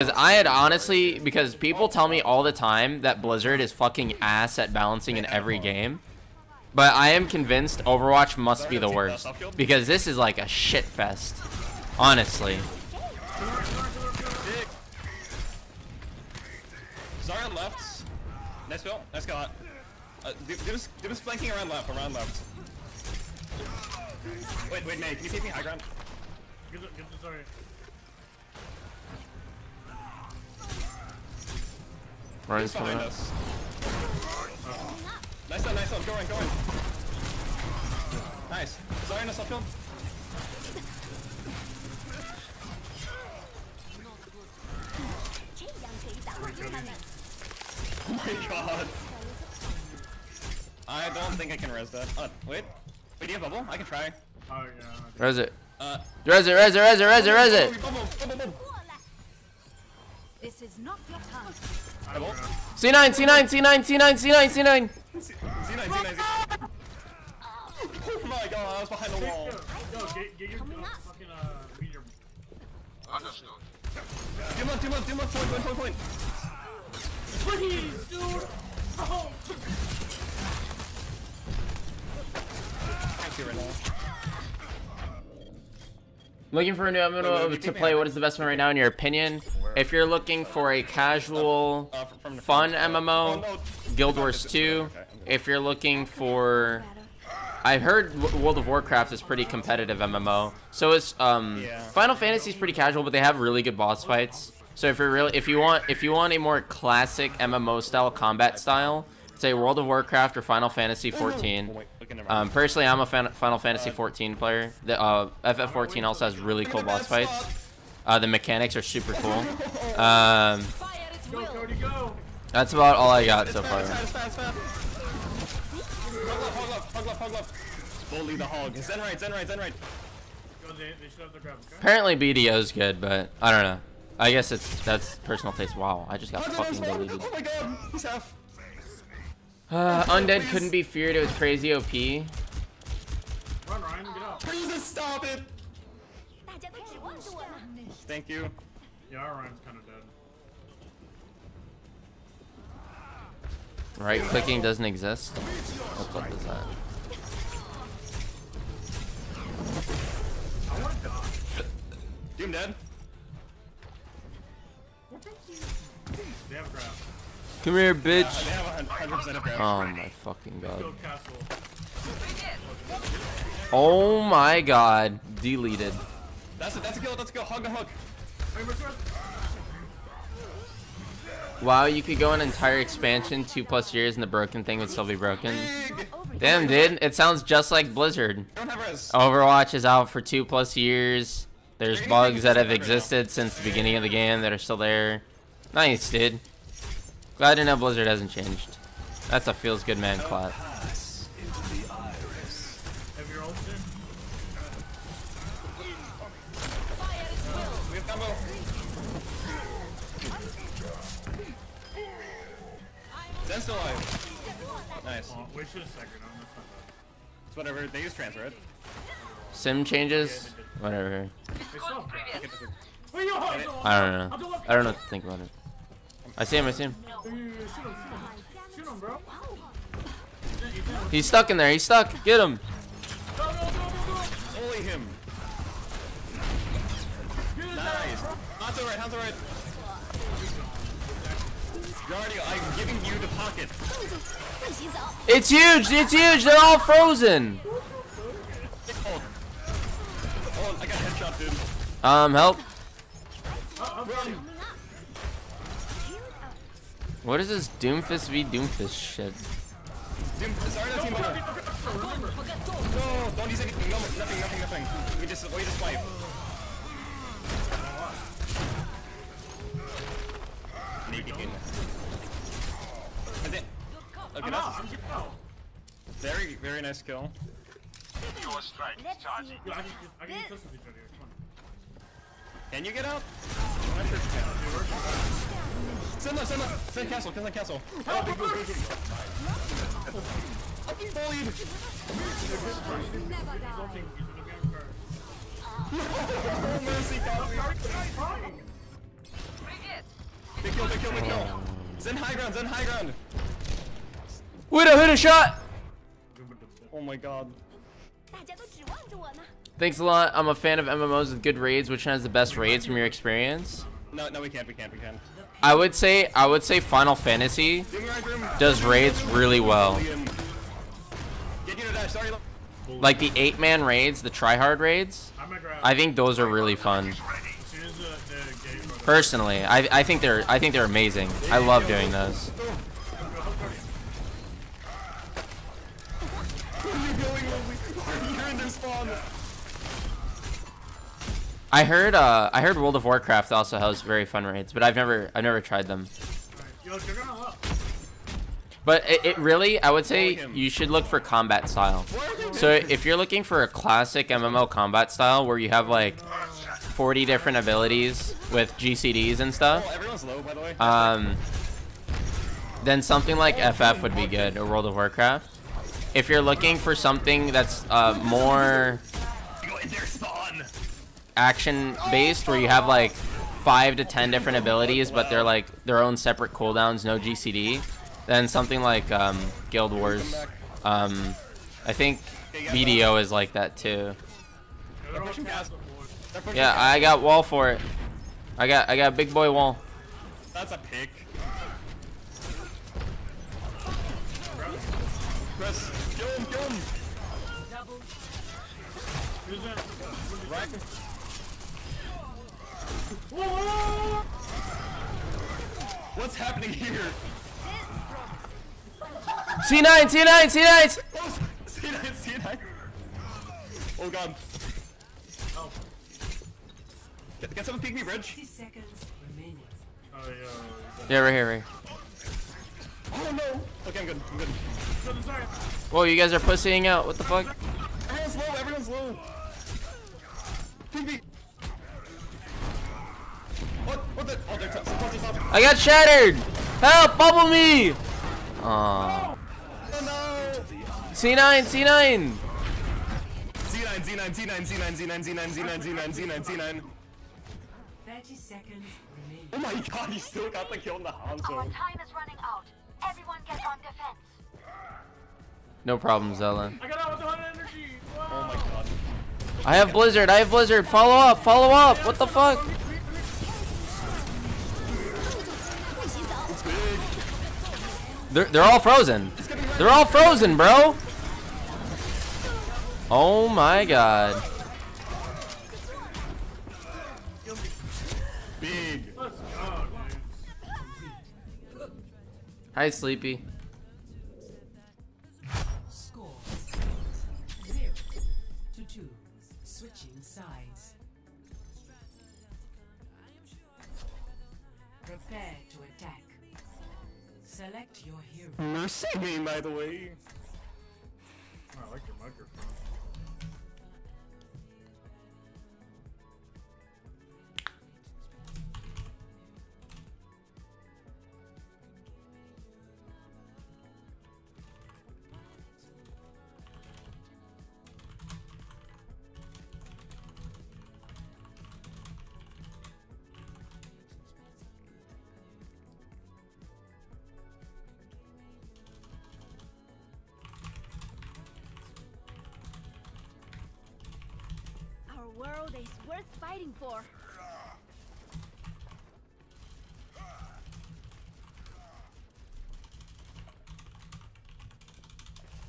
Because I had honestly, because people tell me all the time that Blizzard is fucking ass at balancing in every game. But I am convinced Overwatch must be the worst. Because this is like a shit fest. Honestly. Zarya left. Nice fill. Nice got. Uh, do, do, this, do flanking around left, around left. Wait, wait, Nate, can you keep me high ground? Get the, get the, sorry. Ryan's He's coming behind up. us. Nice one, nice one. Go in, go in. Nice. Zarya in the subfield. Oh my god. I don't think I can res that. Uh, wait. Wait, do you have bubble? I can try. Oh, yeah. Res it. Uh, Res it, res it, res it, res it, res it. Bubble, bubble, bubble. This is not your time. Bubble. C9, C9, C9, C9, C9, C9. Z9, Z9, Z9. Oh my god, I was behind the wall. Yo, get, get your uh, fucking uh, meteor. Doom left, doom left, doom left, point, point, point, point. Please, dude! Oh. Can't see right now. Looking for a new MMO to play. What is the best one right now in your opinion? If you're looking for a casual, fun. MMO. Guild Wars 2. If you're looking for, I heard World of Warcraft is pretty competitive MMO. So is um. Final Fantasy is pretty casual, but they have really good boss fights. So if you're really, if you want, if you want a more classic MMO style combat style, say World of Warcraft or Final Fantasy 14. Oh, wait, look in the Um, personally, I'm a Final Fantasy 14 player. The uh, FF14 also has really cool boss fights. Uh, the mechanics are super cool. Um, Go, Cody, go! that's about all I got so far. Bully the hog. Zen right, Zen right, Zen right. Apparently BDO's good, but I don't know. I guess it's that's personal taste. Wow, I just got fucking deleted. Oh my god, he's half. Uh, Undead couldn't be feared. It was crazy OP. Thank you. Yeah, our Ryan's kind of dead. Right clicking doesn't exist. What clip is that? I want to die. Doom dead. They have grab. Come here, Uh, they bitch. have 100% of grab. Oh my fucking god. castle. Oh my god. Deleted. That's it, that's a kill, that's a kill. Hug the hug. Hey, where's the rest? Wow, you could go an entire expansion two plus years and the broken thing would still be broken. Damn, dude. It sounds just like Blizzard. Don't have res. Overwatch is out for two plus years. There's bugs that have existed since the beginning of the game that are still there. Nice, dude. Glad to know Blizzard hasn't changed. That's a feels good man clap. Still alive. Nice. Oh, wait, should a second. I'm not It's whatever. They use trans, right? Sim changes? Whatever. They still have grab. Okay, okay. Wait, yo. I don't know. I don't know what to think about it. I see him, I see him. He's stuck in there, he's stuck. Get him. Go, go, go, go, go. Bully him. Nice. Hanzo right, Hanzo right. I'm giving you the pocket. It's huge, it's huge. They're all frozen. Oh, oh I got headshot, dude. Um, help. What is this Doomfist v Doomfist shit? That team. No, don't use anything. No, nothing, nothing, nothing. We just, we just fight. Naked. And then- Okay, I'm that's I'm very, very nice kill. Your strike is charging. Yo, I can, I can trust with each other. here. Come on. Can you get out? I'm not sure you can. Zen left, Zen left. Zen castle, Zen castle. Oh, big move, big move. I'm being bullied. Something, he's gonna be on card. Oh, mercy, got me. Big kill, big kill, big kill. Zen high ground, Zen high ground. Widow hit a shot! Oh my god. Thanks a lot. I'm a fan of MMOs with good raids. Which one has the best raids from your experience? No, no, we can't. We can't. We can't. I would say, I would say Final Fantasy does raids really well. Like the eight-man raids, the try-hard raids. I think those are really fun. Personally, I I think they're I think they're amazing. I love doing those. I heard uh I heard World of Warcraft also has very fun raids, but I've never I've never tried them. But it, it really I would say you should look for combat style. So if you're looking for a classic MMO combat style where you have like 40 different abilities with GCDs and stuff, um, then something like FF would be good or World of Warcraft. If you're looking for something that's uh, more action based where you have like five to ten different abilities but they're like their own separate cooldowns no gcd then something like um, guild wars um, i think bdo is like that too They're all pushing cast gas. boys. They're pushing yeah i got wall for it i got i got big boy wall That's a pick. Chris, kill him, kill him. Who's in? Right. What's happening here? c9 c9 c9 Oh, C9, C9. Oh god. Oh, Get, get someone peek me, Bridge. seconds oh yeah. yeah right here right here. Oh no. Okay, I'm good. I'm good. So the sorry. whoa you guys are pussying out what the fuck Everyone's low. Everyone's low. Peek me. What? What the? Oh, they're support us up. i got shattered help bubble me Aw. Oh no. c9 c9 Z9, Z9, Z9, Z9, Z9, Z9, Z9, Z9, Z9, Z9. 30 seconds remaining. Oh my god, he still got the kill in the Our Hanzo. time is running out. Everyone get on defense. no problem zella I got out with 100 energy. Oh Whoa. my god. I have Blizzard. I have Blizzard. Follow up. Follow up. What the fuck? They're, they're all frozen. They're all frozen, bro. Oh my god. Big. Hi, Sleepy. Prepare to attack. Select your hero. Mercy me, by the way. Oh, I like your microphone. World is worth fighting for.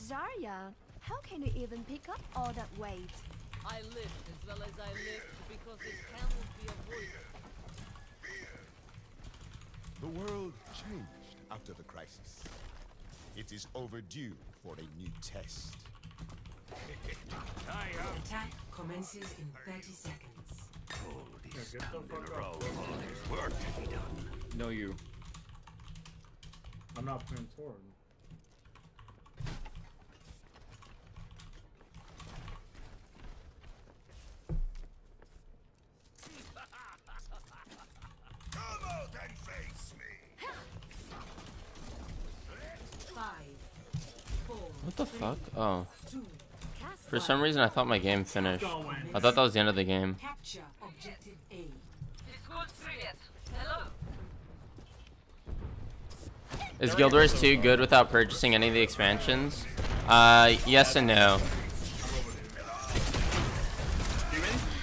Zarya, how can you even pick up all that weight? I lived as well as I lived because it cannot be avoided. The world changed after the crisis. It is overdue for a new test. Attack commences in 30 seconds. Yeah. No, you. I'm not playing forward. For some reason, I thought my game finished. I thought that was the end of the game. Is Guild Wars 2 good without purchasing any of the expansions? Uh, yes and no.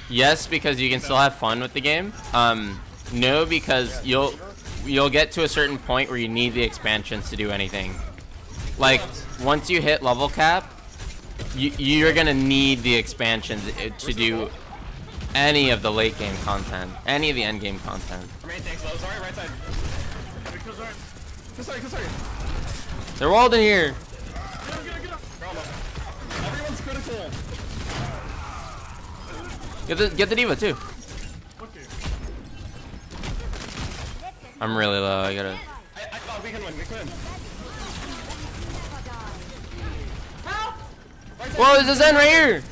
Yes, because you can still have fun with the game. Um, no, because you'll you'll get to a certain point where you need the expansions to do anything. Like, once you hit level cap, you, you're gonna need the expansions uh, to do any of the late game content, any of the end game content. Main tanks low. Sorry, right side. Because I... Go sorry, go sorry. They're walled in here. Get the get the D.Va too. I'm really low. I gotta. Whoa, there's a Zen right here.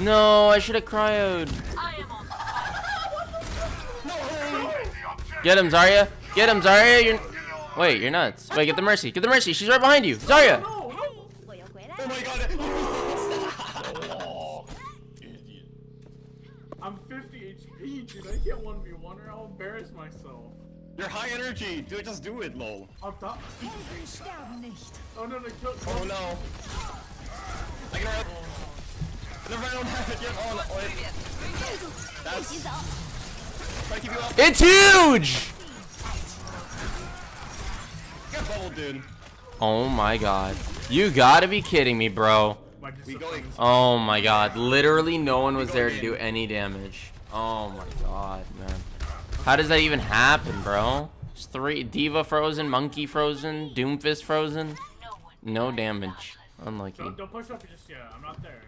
No, I should have cryoed. Get him, Zarya. Get him, Zarya. You're. Wait, you're nuts. Wait, get the mercy. Get the mercy. She's right behind you. Zarya. Dude. I can't 1v1 or I'll embarrass myself. You're high energy. Do it, just do it, lol. Up top. Oh no, no, kill. Oh no. I can run. Never mind, I don't have it yet. Oh, no, wait. That's. Try to keep you up. It's huge. Get bubbled, dude. Oh my god. You gotta be kidding me, bro. Might just We going. Oh my god. Literally no one was there to do any damage. Oh my god, man. How does that even happen, bro? There's three D.Va frozen, Monkey frozen, Doomfist frozen. No damage. Unlucky. Don't, don't push up just yet. I'm not there.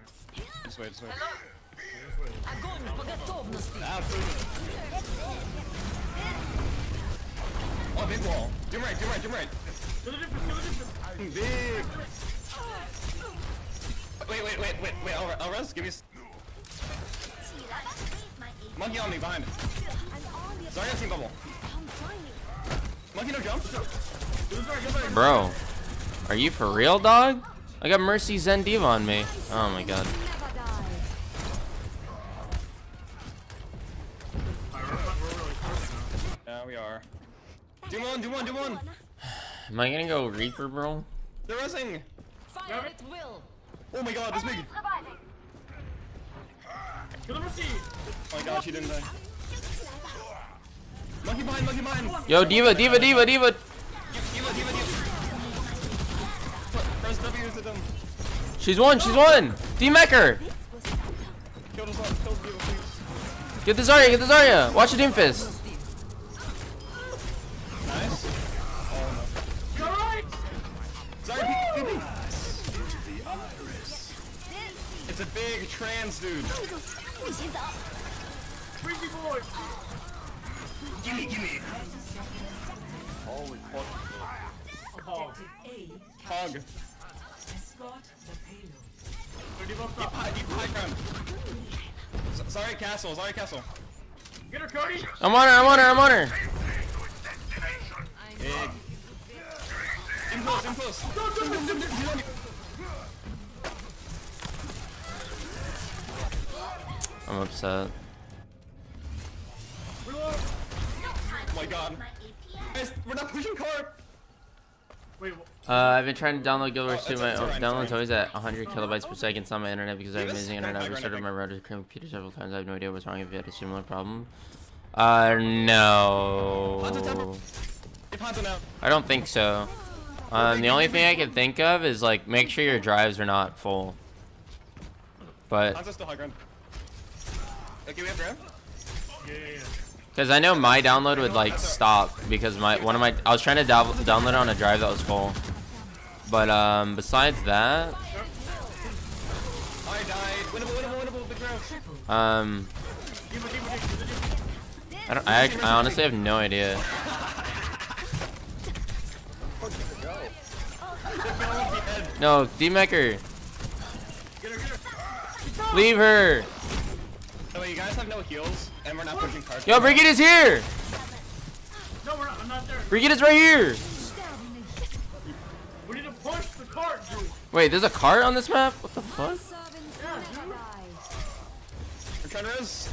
Just wait, just wait. Oh, big wall. Do right, do right, do right. Big. Wait, wait, wait, wait, wait. I'll, I'll rest. Give me s- Monkey on me behind. Zarya team bubble. Monkey no jump. Bro. Are you for real, dog? I got Mercy Zen D.Va on me. Oh my god. Yeah, we are. Do one, do one, do one. Am I gonna go Reaper, bro? They're resting. Fire at will! Oh my god, this big. Kill the Mercy. Oh my god, she didn't die. Monkey behind, monkey behind. Yo, D.Va, D.Va, D.Va, D.Va. D.Va, D.Va, D.Va. Press W to them. She's one, she's one. D-Mecker. Kill this one, kill D.Va, please. Get the Zarya, get the Zarya. Watch the Doomfist. Gimme, gimme. Holy fuck. Oh, A. Hog. Escort the payload. deep up Deep top. high, deep high ground. S- Sorry, castle, sorry, castle. Get her, Cody. I'm on her, I'm on her, I'm on her. Big. Close, close. I'm upset. My god. Guys, we're not pushing card. Wait, Uh, I've been trying to download Guild Wars Oh, 2. it's- My it's alright, it's download's always at 100 kilobytes per second. It's on my internet because I have Give us amazing some internet. I've background, restarted my router to computer several times. I have no idea what's wrong if you had a similar problem. Uh, no. If Hanzo now. I don't think so. Um, the only thing I can think of is like make sure your drives are not full. But Hanzo's still high ground. Okay, we have grab. yeah, yeah, yeah. Because I know my download would like stop because my one of my I was trying to download it on a drive that was full. But um, besides that, um. I don't. I, act- I honestly have no idea. No, get her. leave her. Oh, wait, you guys have no heals, and we're not pushing cards. Yo, Brigitte is here. No, we're not. I'm not there. Brigitte is right here. We need to push the cart, dude. Wait, there's a cart on this map? What the fuck? Yeah, trying to res.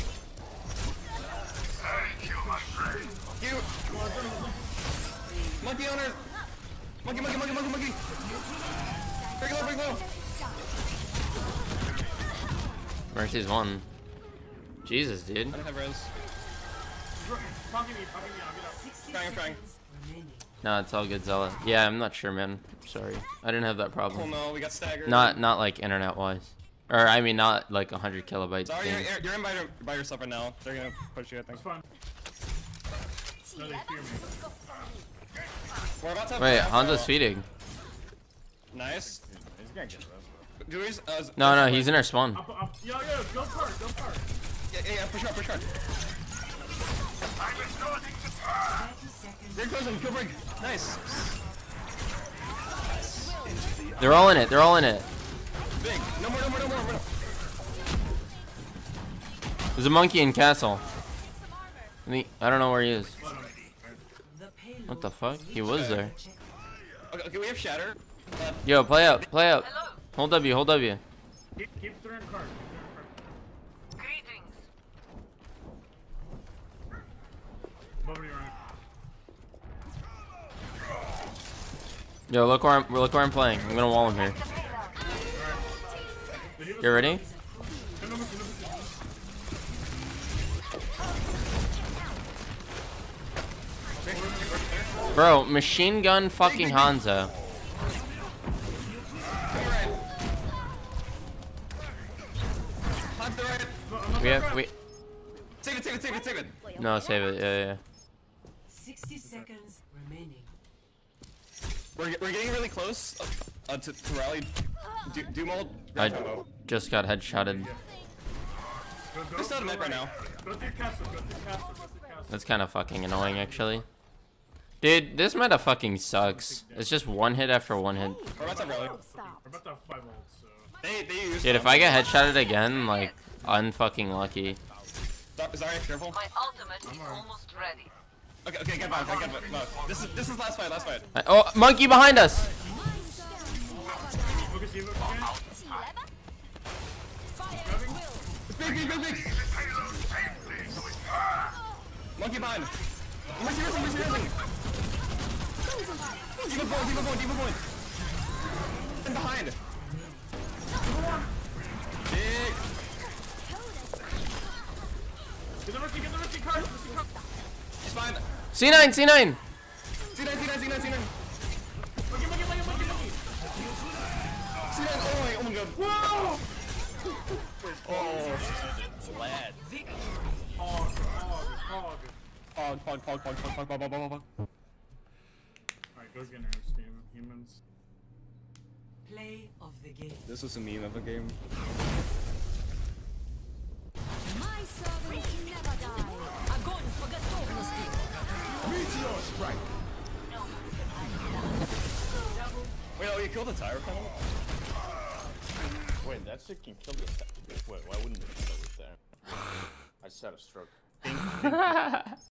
You. Monkey owner. Monkey, monkey, monkey, monkey, monkey. Break low, break low. Mercy's one. Jesus, dude. I don't have res. Punking me, punking me, I'll get up. Trying, trying. No, it's all good, Zella. Yeah, I'm not sure, man. Sorry. I didn't have that problem. Oh problem. no, we got staggered. Not not like internet wise. Or I mean not like 100 kilobytes. Sorry, you're, you're, you're in by, by yourself right now. They're gonna push you, I think. It's fine. No, they fear me. We're about to have Wait, half, Hanzo's feeding. Nice. He's gonna get this. Do we just, uh, No, no, he's in our spawn. Up, up. Yo, yo, go card, go card. Yeah, yeah, yeah, push hard, push hard. Break closing, kill break. Nice. They're all in it. They're all in it. Big. No more, no more, no more. no more. There's a monkey in castle. I think- I don't know where he is. What the fuck? He was there. Okay, okay, we have shatter. Uh, Yo, play up, play up. Hold W, hold W. Keep, keep throwing card. Keep throwing Greetings. card. Nobody around. Yo, look where I'm look where I'm playing. I'm gonna wall him here. Did You ready? Bro, machine gun fucking Hanzo. Hot the right. We have we Save it, save it, save it, save it. no save it. Yeah, yeah. 60 seconds remaining. We're, we're getting really close uh, uh, to, to rally. Do, do mold. I combo. just got headshotted. Go, go, Just out of go mid right now. That's kind of fucking annoying, actually. Dude, this meta fucking sucks. It's just one hit after one hit. We're about to rally. We're about to have five ults, so. They, they use. Dude, if I get headshotted again, like, unfucking lucky. Sorry, careful. My ultimate is almost ready. Okay, okay, get back, get back. No, this is this is last fight, last fight. I- oh, monkey behind us! Focus, you okay? Big, big, big, big. Monkey behind. Mercy, mercy, mercy, mercy. Demon point, demon point, demon point. And behind. Big. Get the mercy, get the mercy card, mercy card. He's behind. C9, C9! C9, C9, C9, C9. Monkey, monkey, monkey, monkey, monkey. C9, oh my, oh my god. Whoa! Oh. Hog, hog, hog. Pog, pog, pog, pog, pog, pog, pog, pog, pog, pog. Alright, go get her, Steam. Humans. Play of the game. This was a meme of a game. My servants never die. I'm going to forget Meteor strike. Wait, oh, you killed the tire panel? Wait, that shit can kill this. Wait, why wouldn't it kill this there? I just had a stroke.